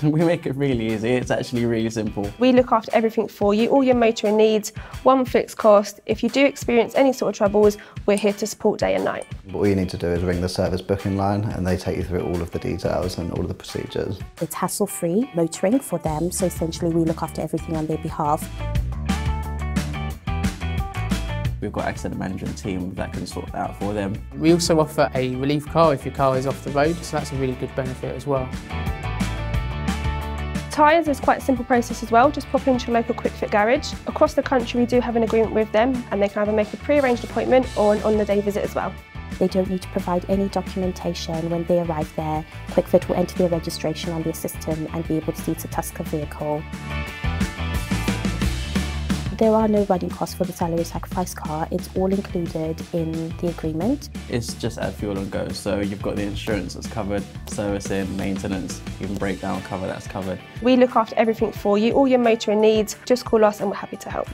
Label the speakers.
Speaker 1: We make it really easy. It's actually really simple.
Speaker 2: We look after everything for you, all your motoring needs, one fixed cost. If you do experience any sort of troubles, we're here to support day and night.
Speaker 3: All you need to do is ring the service booking line and they take you through all of the details and all of the procedures.
Speaker 4: It's hassle-free motoring for them, so essentially we look after everything on their behalf.
Speaker 1: We've got accident management team that can sort that out for them.
Speaker 5: We also offer a relief car if your car is off the road, so that's a really good benefit as well.
Speaker 2: Tyres is quite a simple process as well, just pop into your local Kwik Fit garage. Across the country we do have an agreement with them and they can either make a pre-arranged appointment or an on-the-day visit as well.
Speaker 4: They don't need to provide any documentation when they arrive there. Kwik Fit will enter their registration on their system and be able to see it's a Tusker vehicle. There are no running costs for the salary sacrifice car. It's all included in the agreement.
Speaker 1: It's just add fuel and go. So you've got the insurance that's covered, servicing, maintenance, even breakdown cover that's covered.
Speaker 2: We look after everything for you, all your motoring needs. Just call us and we're happy to help.